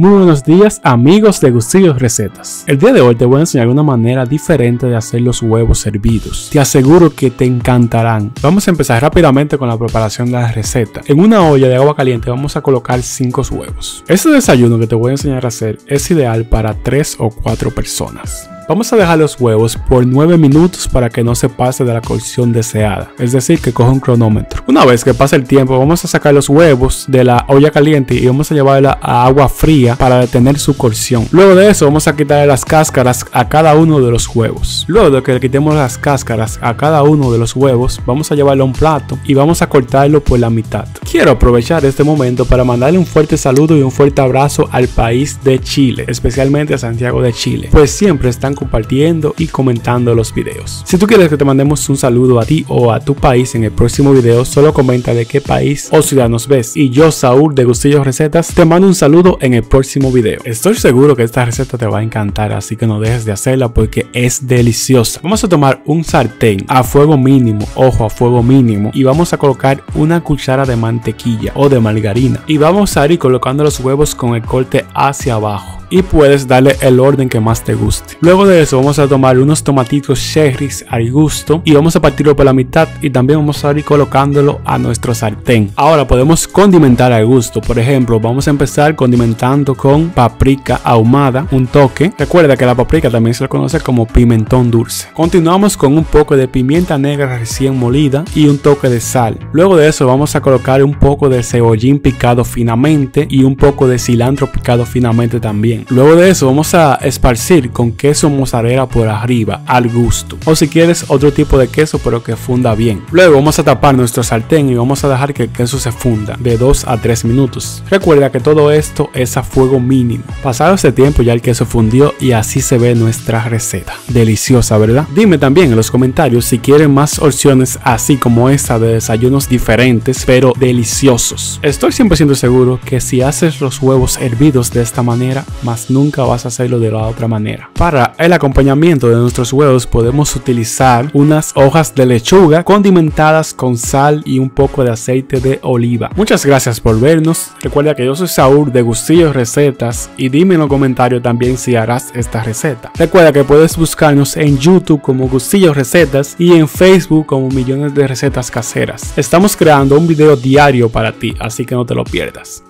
Muy buenos días amigos de Gustillos Recetas. El día de hoy te voy a enseñar una manera diferente de hacer los huevos hervidos. Te aseguro que te encantarán. Vamos a empezar rápidamente con la preparación de la receta. En una olla de agua caliente vamos a colocar 5 huevos. Este desayuno que te voy a enseñar a hacer es ideal para 3 o 4 personas. Vamos a dejar los huevos por 9 minutos para que no se pase de la cocción deseada, es decir, que coja un cronómetro. Una vez que pase el tiempo, vamos a sacar los huevos de la olla caliente y vamos a llevarla a agua fría para detener su cocción. Luego de eso, vamos a quitarle las cáscaras a cada uno de los huevos. Luego de que le quitemos las cáscaras a cada uno de los huevos, vamos a llevarlo a un plato y vamos a cortarlo por la mitad. Quiero aprovechar este momento para mandarle un fuerte saludo y un fuerte abrazo al país de Chile, especialmente a Santiago de Chile, pues siempre están compartiendo y comentando los videos. Si tú quieres que te mandemos un saludo a ti o a tu país en el próximo video, solo comenta de qué país o ciudad nos ves. Y yo, Saúl de Gustillos Recetas, te mando un saludo en el próximo video. Estoy seguro que esta receta te va a encantar, así que no dejes de hacerla porque es deliciosa. Vamos a tomar un sartén a fuego mínimo, ojo a fuego mínimo, y vamos a colocar una cuchara de mantequilla o de margarina. Y vamos a ir colocando los huevos con el corte hacia abajo y puedes darle el orden que más te guste. Luego de eso vamos a tomar unos tomatitos cherries al gusto y vamos a partirlo por la mitad y también vamos a ir colocándolo a nuestro sartén. Ahora podemos condimentar al gusto. Por ejemplo, vamos a empezar condimentando con paprika ahumada, un toque. Recuerda que la paprika también se le conoce como pimentón dulce. Continuamos con un poco de pimienta negra recién molida y un toque de sal. Luego de eso vamos a colocar un poco de cebollín picado finamente y un poco de cilantro picado finamente también. Luego de eso vamos a esparcir con queso mozzarella por arriba al gusto. O si quieres otro tipo de queso pero que funda bien. Luego vamos a tapar nuestro sartén y vamos a dejar que el queso se funda de 2 a 3 minutos. Recuerda que todo esto es a fuego mínimo. Pasado ese tiempo ya el queso fundió y así se ve nuestra receta. Deliciosa, ¿verdad? Dime también en los comentarios si quieren más opciones así como esta de desayunos diferentes pero deliciosos. Estoy 100% seguro que si haces los huevos hervidos de esta manera nunca vas a hacerlo de la otra manera. Para el acompañamiento de nuestros huevos podemos utilizar unas hojas de lechuga condimentadas con sal y un poco de aceite de oliva. Muchas gracias por vernos. Recuerda que yo soy Saúl de Gustillos Recetas y dime en los comentarios también si harás esta receta. Recuerda que puedes buscarnos en YouTube como Gustillos Recetas y en Facebook como Millones de Recetas Caseras. Estamos creando un video diario para ti, así que no te lo pierdas.